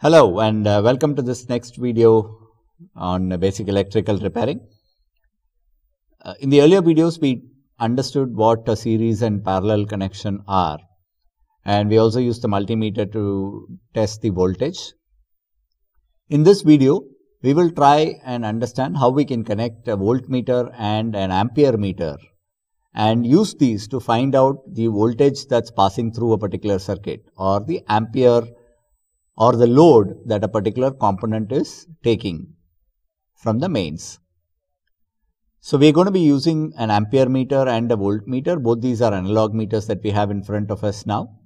Hello and uh, welcome to this next video on uh, basic electrical repairing. Uh, in the earlier videos, we understood what a series and parallel connection are and we also used the multimeter to test the voltage. In this video, we will try and understand how we can connect a voltmeter and an ampere meter and use these to find out the voltage that's passing through a particular circuit or the ampere or the load that a particular component is taking from the mains. So, we are going to be using an ampere meter and a voltmeter. Both these are analog meters that we have in front of us now.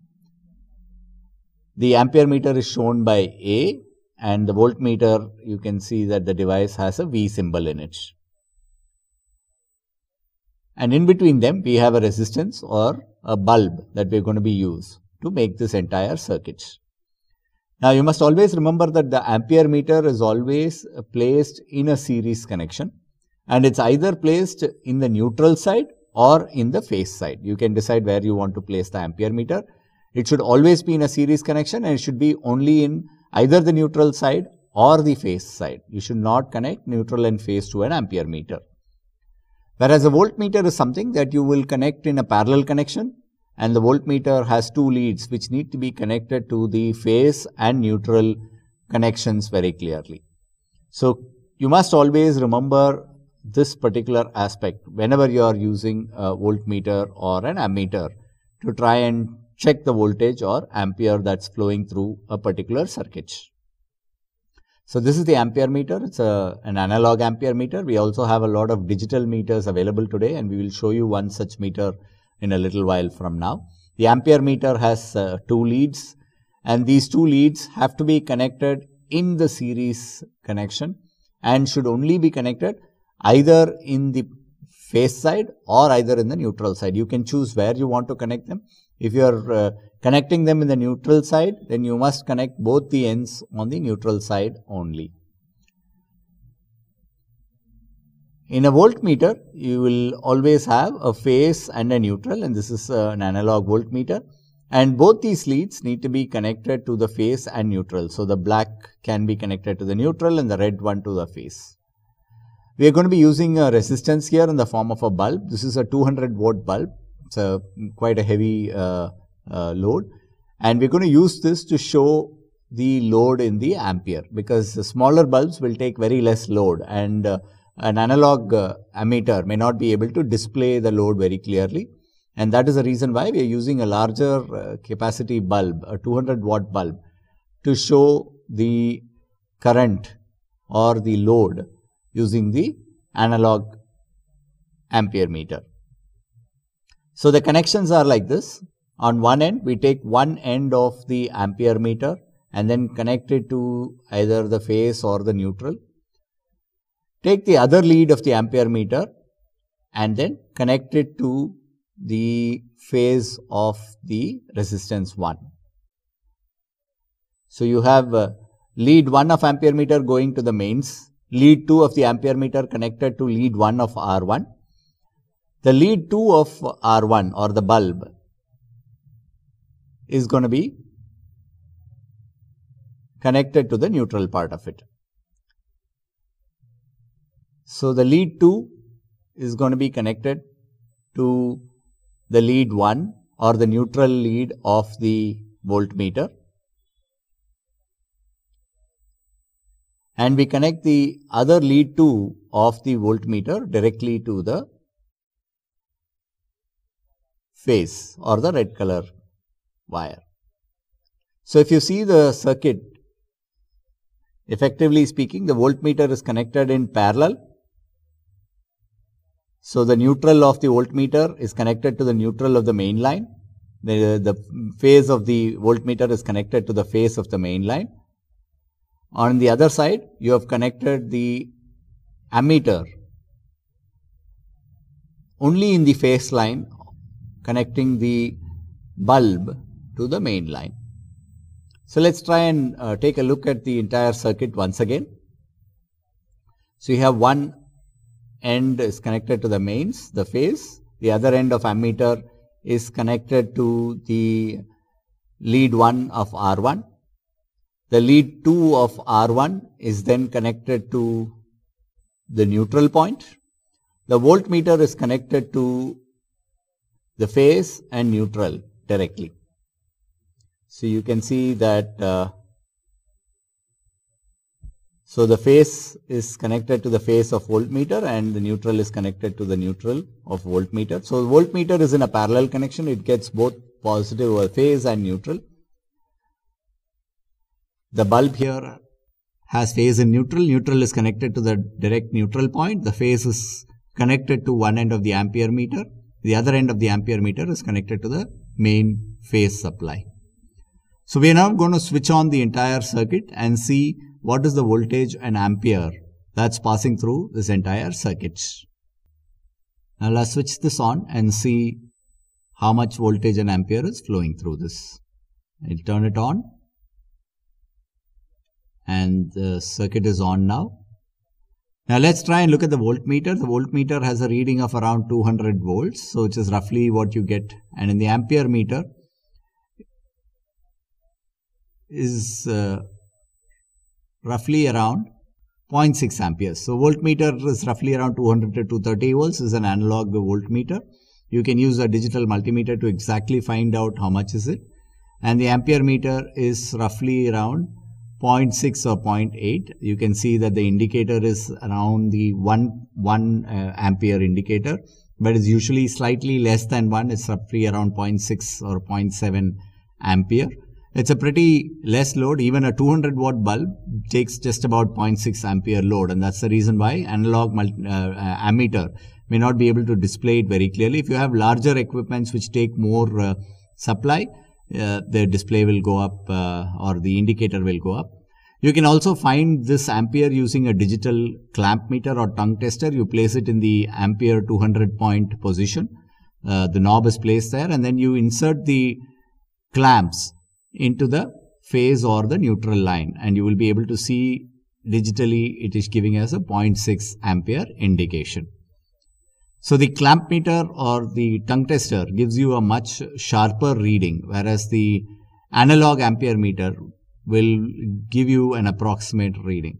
The ampere meter is shown by A and the voltmeter you can see that the device has a V symbol in it. And in between them we have a resistance or a bulb that we are going to be used to make this entire circuit. Now you must always remember that the ampere meter is always placed in a series connection and it's either placed in the neutral side or in the phase side. You can decide where you want to place the ampere meter. It should always be in a series connection and it should be only in either the neutral side or the phase side. You should not connect neutral and phase to an ampere meter. Whereas a voltmeter is something that you will connect in a parallel connection and the voltmeter has two leads which need to be connected to the phase and neutral connections very clearly. So, you must always remember this particular aspect whenever you are using a voltmeter or an ammeter to try and check the voltage or ampere that's flowing through a particular circuit. So, this is the ampere meter, it's a, an analog ampere meter. We also have a lot of digital meters available today and we will show you one such meter in a little while from now. The ampere meter has uh, two leads and these two leads have to be connected in the series connection and should only be connected either in the phase side or either in the neutral side. You can choose where you want to connect them. If you are uh, connecting them in the neutral side, then you must connect both the ends on the neutral side only. In a voltmeter, you will always have a phase and a neutral and this is an analog voltmeter and both these leads need to be connected to the phase and neutral. So, the black can be connected to the neutral and the red one to the phase. We are going to be using a resistance here in the form of a bulb. This is a 200 watt bulb. It's a quite a heavy uh, uh, load and we are going to use this to show the load in the ampere because the smaller bulbs will take very less load and uh, an analog uh, ammeter may not be able to display the load very clearly and that is the reason why we are using a larger uh, capacity bulb, a 200 watt bulb to show the current or the load using the analog ampere meter. So, the connections are like this. On one end, we take one end of the ampere meter and then connect it to either the phase or the neutral. Take the other lead of the ampere meter and then connect it to the phase of the resistance 1. So, you have uh, lead 1 of ampere meter going to the mains, lead 2 of the ampere meter connected to lead 1 of R1. The lead 2 of R1 or the bulb is going to be connected to the neutral part of it. So, the lead 2 is going to be connected to the lead 1 or the neutral lead of the voltmeter and we connect the other lead 2 of the voltmeter directly to the phase or the red color wire. So, if you see the circuit effectively speaking the voltmeter is connected in parallel. So, the neutral of the voltmeter is connected to the neutral of the main line. The, the phase of the voltmeter is connected to the phase of the main line. On the other side, you have connected the ammeter only in the phase line connecting the bulb to the main line. So, let us try and uh, take a look at the entire circuit once again. So, you have one end is connected to the mains, the phase, the other end of ammeter is connected to the lead 1 of R1. the lead 2 of R1 is then connected to the neutral point. The voltmeter is connected to the phase and neutral directly. So you can see that uh, so the phase is connected to the phase of voltmeter and the neutral is connected to the neutral of voltmeter. So voltmeter is in a parallel connection. It gets both positive phase and neutral. The bulb here has phase in neutral. Neutral is connected to the direct neutral point. The phase is connected to one end of the ampere meter. The other end of the ampere meter is connected to the main phase supply. So we are now going to switch on the entire circuit and see what is the voltage and ampere that's passing through this entire circuit. Now let's switch this on and see how much voltage and ampere is flowing through this. I'll turn it on and the circuit is on now. Now let's try and look at the voltmeter. The voltmeter has a reading of around 200 volts, so which is roughly what you get. And in the ampere meter is uh, roughly around 0.6 amperes. So voltmeter is roughly around 200 to 230 volts is an analog voltmeter. You can use a digital multimeter to exactly find out how much is it. And the ampere meter is roughly around 0.6 or 0.8. You can see that the indicator is around the 1, 1 uh, ampere indicator, but it's usually slightly less than 1. It's roughly around 0.6 or 0.7 ampere. It's a pretty less load. Even a 200 watt bulb takes just about 0.6 ampere load. And that's the reason why analog uh, uh, ammeter may not be able to display it very clearly. If you have larger equipments which take more uh, supply, uh, the display will go up uh, or the indicator will go up. You can also find this ampere using a digital clamp meter or tong tester. You place it in the ampere 200 point position. Uh, the knob is placed there and then you insert the clamps into the phase or the neutral line and you will be able to see digitally it is giving us a 0.6 ampere indication. So the clamp meter or the tong tester gives you a much sharper reading whereas the analog ampere meter will give you an approximate reading.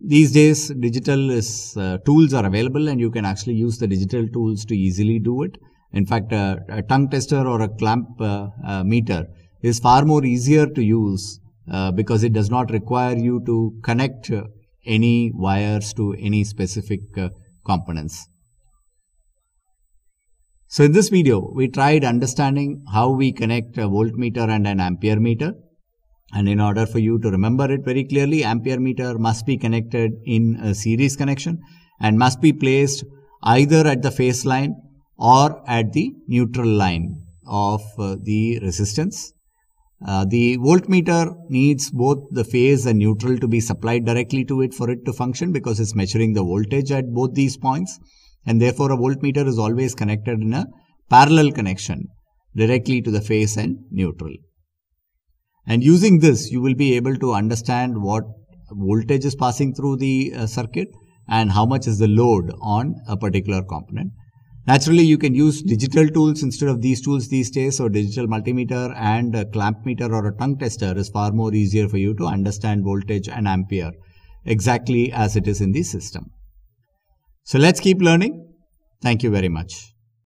These days digital is, uh, tools are available and you can actually use the digital tools to easily do it. In fact, a, tong tester or a clamp uh, uh, meter is far more easier to use uh, because it does not require you to connect uh, any wires to any specific uh, components. So in this video, we tried understanding how we connect a voltmeter and an ampere meter. And in order for you to remember it very clearly, ampere meter must be connected in a series connection and must be placed either at the phase line or at the neutral line of uh, the resistance uh, the voltmeter needs both the phase and neutral to be supplied directly to it for it to function because it's measuring the voltage at both these points and therefore a voltmeter is always connected in a parallel connection directly to the phase and neutral. And using this you will be able to understand what voltage is passing through the uh, circuit and how much is the load on a particular component. Naturally, you can use digital tools instead of these tools these days. So digital multimeter and a clamp meter or a tong tester is far more easier for you to understand voltage and ampere exactly as it is in the system. So let's keep learning. Thank you very much.